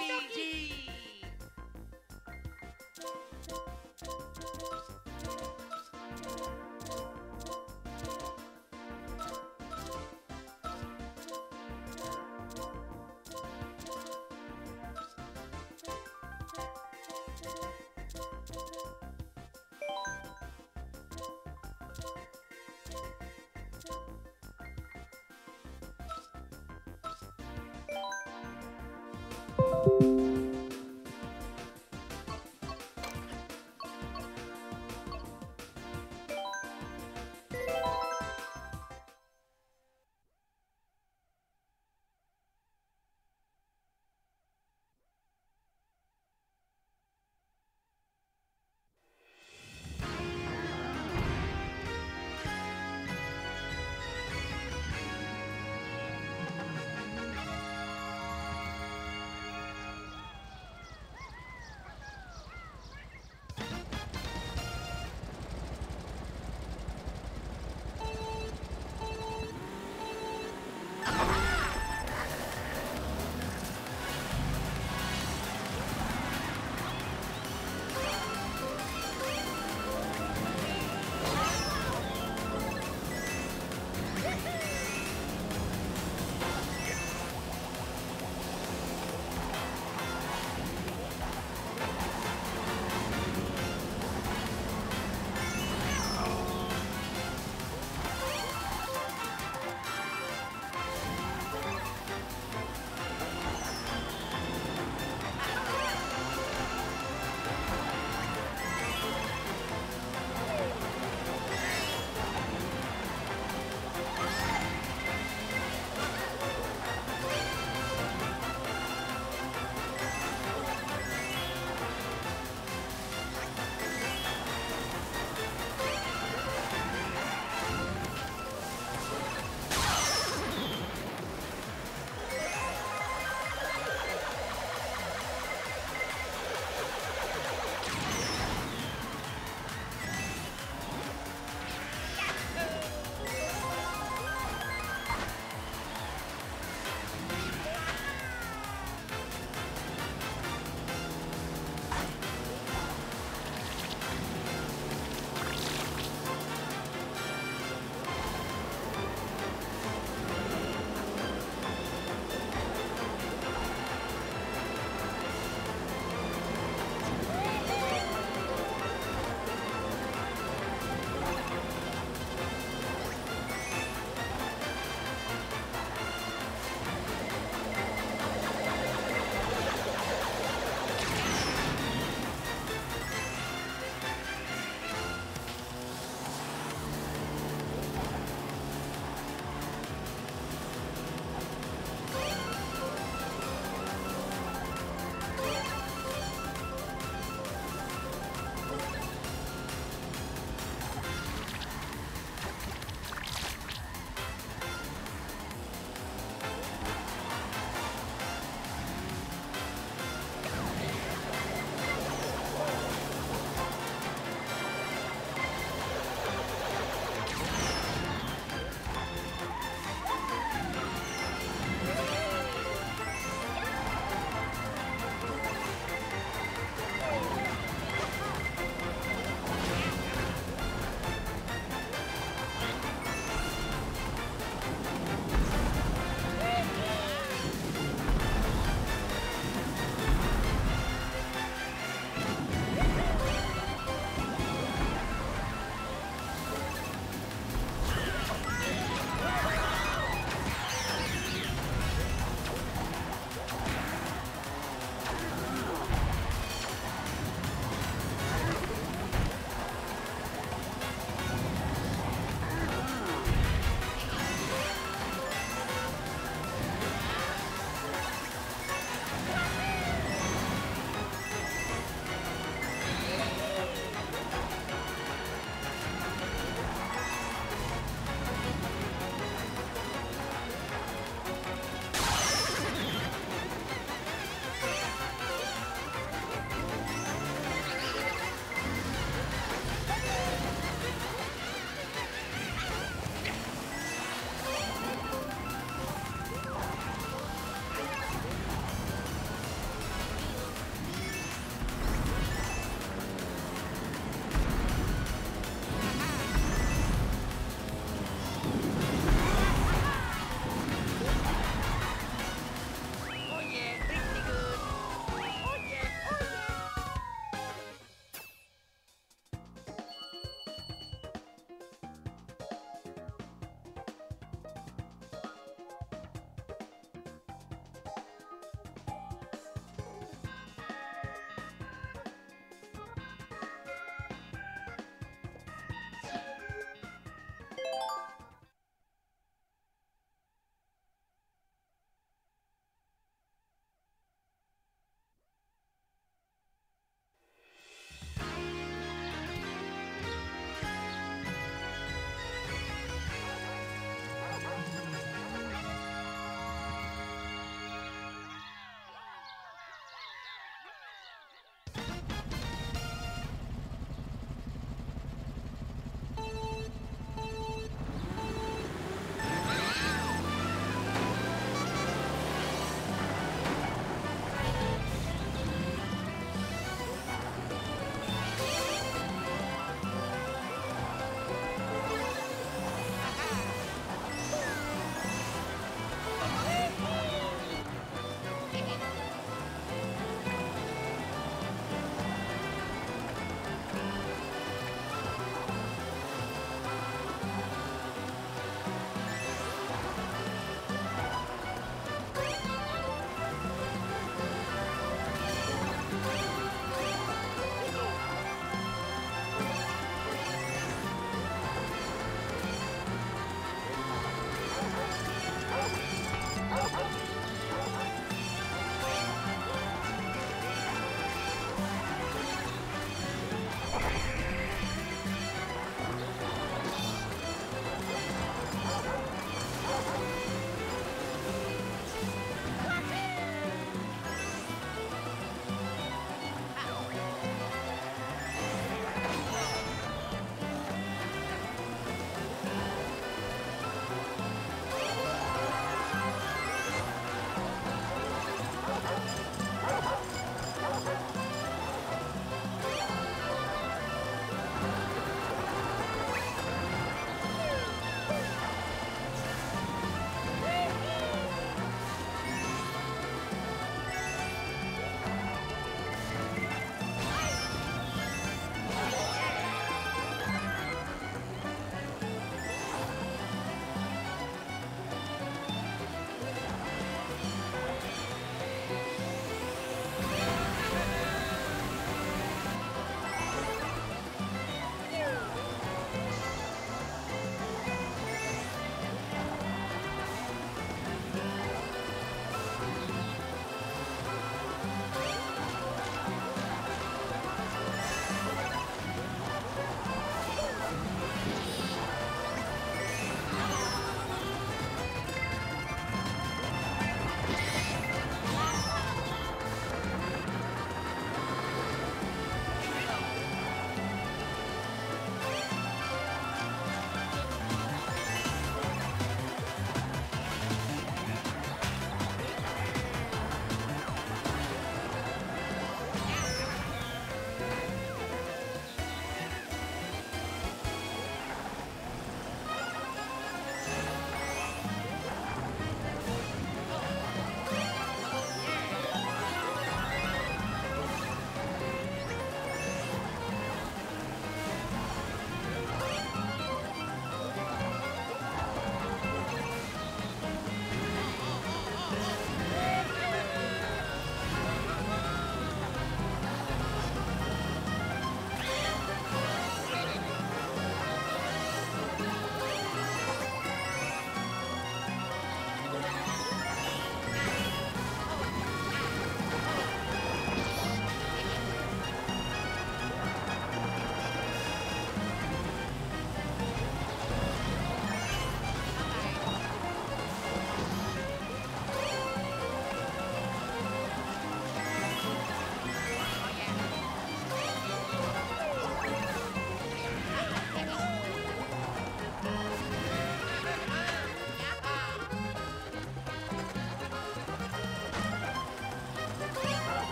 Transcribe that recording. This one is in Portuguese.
Okidoki. you